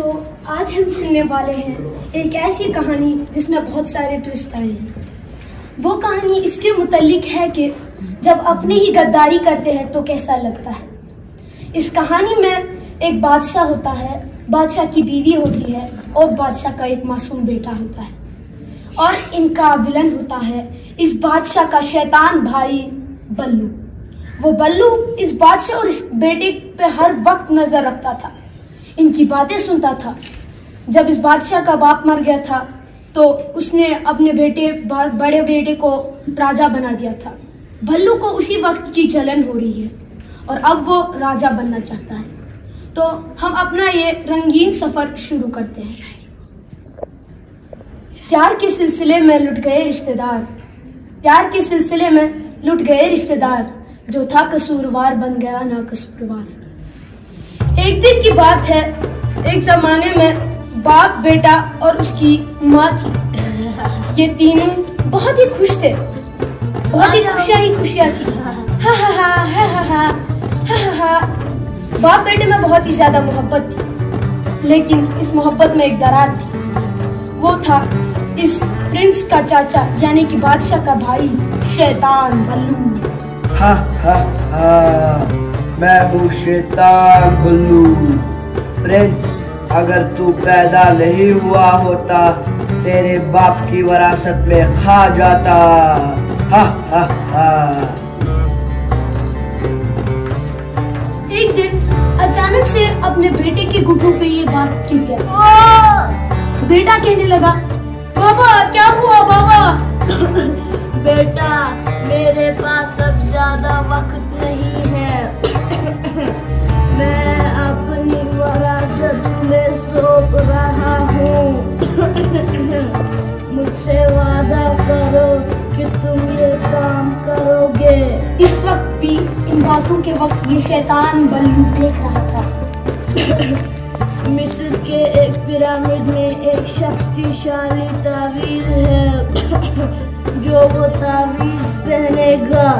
तो आज हम सुनने वाले हैं एक ऐसी कहानी जिसमें बहुत सारे ट्विस्ट आए हैं। वो कहानी इसके मुतलिक है कि जब अपने ही गद्दारी करते हैं तो कैसा लगता है। इस कहानी में एक बादशाह होता है, बादशाह की बीवी होती है और बादशाह का एक मासूम बेटा होता है। और इनका विलन होता है इस बादशाह का शैतान भाई बल्लू। वो बल्लू इस बादशाह और इस बेटे पे हर वक्त नज़र रखता था। इनकी बातें सुनता था। जब इस बादशाह का बाप मर गया था तो उसने अपने बेटे, बड़े बेटे को राजा बना दिया था। भल्लू को उसी वक्त की जलन हो रही है और अब वो राजा बनना चाहता है। तो हम अपना ये रंगीन सफ़र शुरू करते हैं। प्यार के सिलसिले में लुट गए रिश्तेदार। प्यार के सिलसिले में लुट गए रिश्तेदार, जो था कसूरवार बन गया ना कसूरवार एक दिन की बात है। एक जमाने में बाप, बेटा और उसकी माँ थी। ये तीनों बहुत ही खुश थे। बहुत ही खुशियाँ ही खुशियाँ थी। हा बाप, बेटे में बहुत ही ज़्यादा मोहब्बत थी। लेकिन इस मोहब्बत में एक दरार थी। वो था इस प्रिंस का चाचा, यानी कि बादशाह का भाई, शैतान बल्लू हा हा हा। मैं हूँ शैतान बुल्लू प्रिंस अगर तू पैदा नहीं हुआ होता तेरे बाप की वरासत में खा जाता। हा हा हा। एक दिन अचानक से अपने बेटे के घुटनों पे ये बात गिर गया। बेटा कहने लगा बाबा क्या हुआ बाबा? बेटा मेरे पास अब ज़्यादा वक्त नहीं है। मैं अपनी वरासत में सौंप रहा हूँ। मुझसे वादा करो कि तुम ये काम करोगे। इस वक्त भी इन बातों के वक्त ये शैतान बल्लू देख रहा था। मिस्र के एक पिरामिड में एक शक्तिशाली तावीर है। जो वो तावीज पहनेगा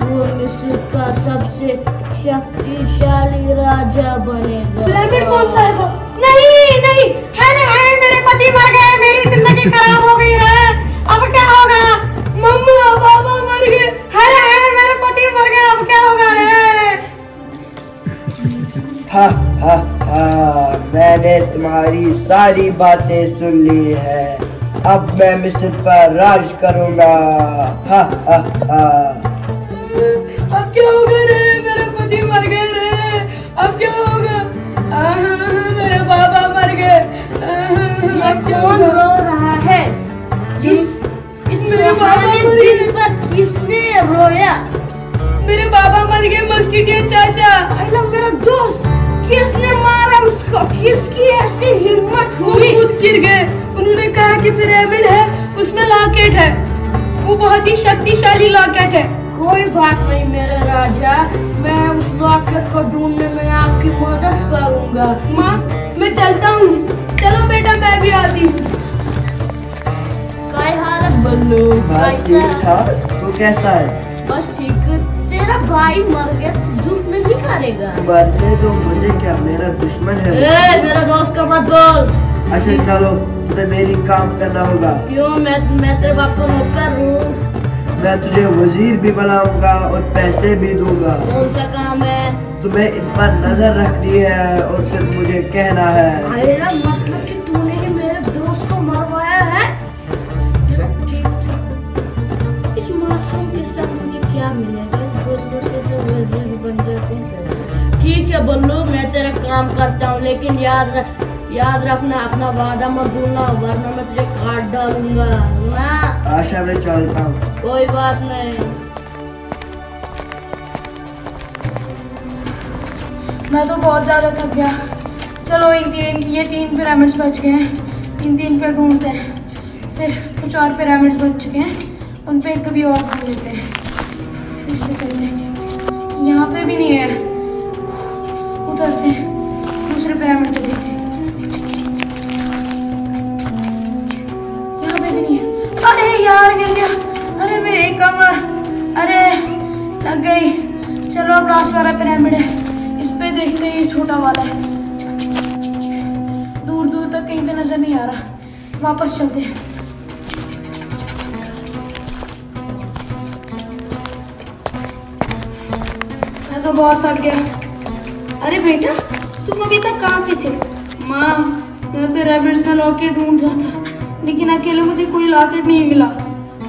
वो मिस्र का सबसे शक्तिशाली राजा बनेगा। पिरामिड कौन सा है वो? नहीं नहीं। है ना है मेरे पति मर गए मेरी ज़िंदगी खराब हो गई है। अब क्या होगा? मम्मा पापा मर गए। है ना है मेरे पति मर गए अब क्या होगा रे? हा हा हा मैंने तुम्हारी सारी बातें सुन ली है। अब मैं मिस्र पर राज करूँगा। हा हा हा। अब क्या होगा? कौन रो रहा है? इस इस मेरे बाबा मर गए। पर किसने रोया? मेरे बाबा मर गए मस्किटियन चाचा। अरे मेरा दोस्त। किसने मारा उसको? किसकी ऐसी हिम्मत हुई? खुद गिर गए। उन्होंने कहा कि पिरामिड है उसमें लॉकेट है। वो बहुत ही शक्तिशाली लॉकेट है। कोई बात नहीं मेरे राजा मैं उस लॉकेट को ढूँढने में आपकी मदद करूँगा। माँ आती हूँ। तू कैसा है? बस ठीक। तेरा भाई मर गया झूठ नहीं करेगा मरने दो मुझे क्या मेरा दुश्मन है ए, मेरा दोस्त का मत बोल। अच्छा चलो तुम्हें मेरी काम करना होगा। क्यों? मैं मैं तेरे बाप का नौकर हूँ। मैं तुझे वज़ीर भी बनाऊँगा और पैसे भी दूँगा। कौन सा काम है? तुम्हें इन पर नज़र रखनी है और फिर मुझे कहना है। क्या बन जाते हैं ठीक है बल्लू मैं तेरा काम करता हूँ लेकिन याद रख याद रखना अपना वादा मत भूलना वरना मैं तुझे काट डालूँगा ना? आशा में चलता हूँ। कोई बात नहीं। मैं तो बहुत ज़्यादा थक गया। चलो इन तीन ये तीन पिरामिड्स बच गए हैं। इन तीन पे ढूंढते हैं। फिर कुछ और पिरामिड्स बच चुके हैं। उन पे कभी और ढूंढ लेते हैं। इस पे चलते हैं यहाँ पे भी नहीं है। उतरते हैं। दूसरे पिरामिड पे देखते हैं। यहाँ पे भी नहीं है। अरे यार गिर गया अरे मेरी कमर अरे, लग गई। चलो अब लास्ट वाला पिरामिड है। इस पे देखते हैं छोटा वाला है। दूर दूर तक कहीं पे नज़र नहीं आ रहा। वापस चलते हैं। तो बहुत थक गया। अरे बेटा तुम अभी तक कहाँ पे थे? माँ मैं पे रैबिट्स में लॉकेट ढूंढ रहा था लेकिन अकेले मुझे कोई लॉकेट नहीं मिला।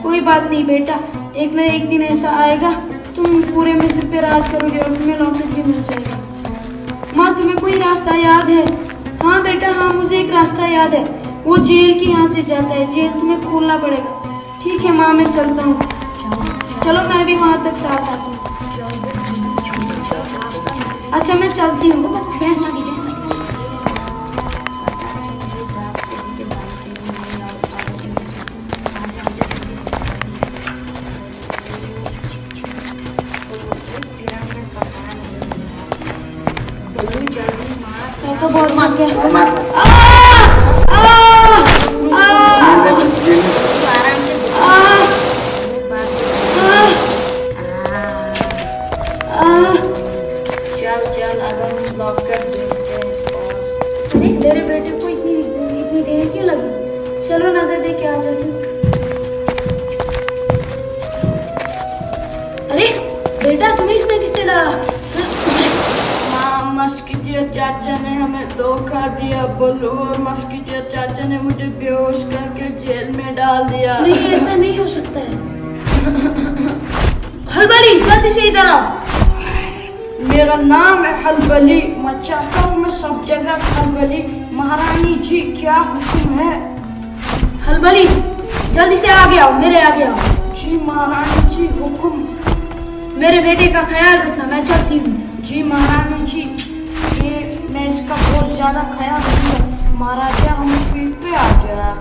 कोई बात नहीं बेटा एक ना एक दिन ऐसा आएगा तुम पूरे मिस्र पे राज करोगे और तुम्हें लॉकेट भी मिल जाएगा। माँ तुम्हें कोई रास्ता याद है? हाँ बेटा हाँ मुझे एक रास्ता याद है। वो जेल के यहाँ से जाता है जेल तुम्हें खोलना पड़ेगा। ठीक है माँ मैं चलता हूँ। चलो मैं भी वहाँ तक साथ आता हूँ। अच्छा मैं चलती हूँ। तो बहुत मांगे। हैं! अगर कर देते और अरे तेरे बेटे को इतनी इतनी देर क्यों लगी? चलो नज़र दे के आ जाती हूँ। अरे बेटा तुम्हें इसमें किसने डाला? मस्किटियर चाचा ने हमें धोखा दिया। बोलो और मस्किटियर चाचा ने मुझे बेहोश करके जेल में डाल दिया। नहीं ऐसा नहीं हो सकता है। हलबली जल्दी से इधर आओ। मेरा नाम है हलबली। मैं चाहता हूँ मैं सब जगह हलबली। महारानी जी क्या हुक्म है? हलबली जल्दी से आगे आओ मेरे आगे आओ। जी महारानी जी हुक्म। मेरे बेटे का ख्याल रखना मैं चलती हूँ। जी महारानी जी ये मैं इसका बहुत ज़्यादा ख्याल रखूँगा। महाराजा हम पीठ पे आ जा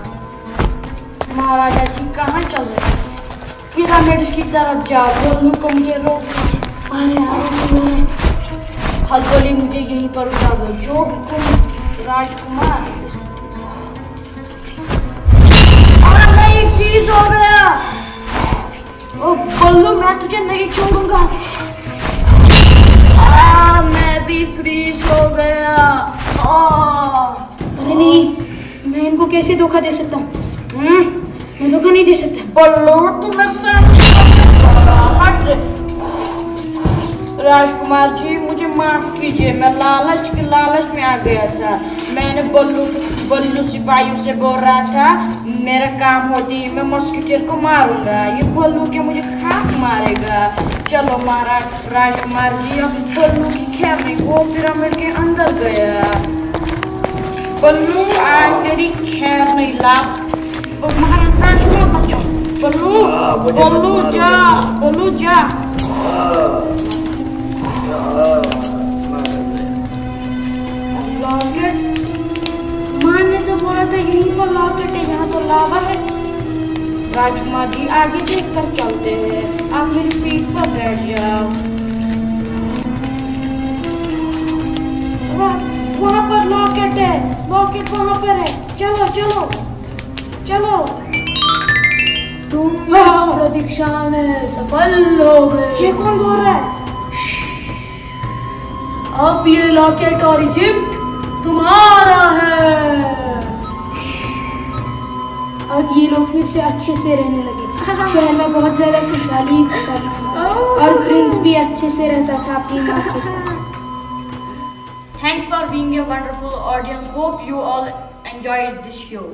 महाराजा जी कहाँ चल रहे पिरामिड्स की तरफ़ जाओ बोलू को मुझे रोक अरे अरे हलबली मुझे यहीं पर उतार दो जो हुक्म राजकुमार। नहीं फ़ीस हो गया। ओ बल्लू मैं तुझे नहीं छोड़ूँगा। आ, मैं भी फ्रीज हो गया। आ, अरे नहीं मैं इनको कैसे धोखा दे सकता हूँ? हम्म, मैं धोखा नहीं दे सकता। बल्लू तू मेरे साथ राजकुमार जी मुझे माफ़ कीजिए मैं लालच के लालच में आ गया था। मैंने बल्लू बल्लू सिपाहियों से बोल रहा था मेरा काम होती मैं मस्किटियर को मारूँगा। ये बल्लू के मुझे खाक मारेगा? चलो महाराज राजकुमार जी अब बल्लू की खैर नहीं वो पिरामिड के अंदर गया। बल्लू आज तेरी खैर नहीं ला महाराज राजकुमार बचाओ बल्लू बल्लू जा बल्लू जा। है यहाँ तो लावा है। राजकुमार जी आगे देख कर चलते हैं। आप मेरी पीठ पर बैठ जाओ। वहाँ पर लॉकेट है। लॉकेट वहाँ पर है। चलो चलो चलो। तुम हाँ। इस प्रतीक्षा में सफल हो गए। ये कौन बोल रहा है? अब ये लॉकेट और इजिप्ट तुम्हारा है। अब ये लोग फिर से अच्छे से रहने लगे शहर में बहुत ज़्यादा खुशहाली खुशहाली थी और प्रिंस भी अच्छे से रहता था अपनी माँ के साथ Thanks for being a wonderful audience. Hope you all enjoyed this show.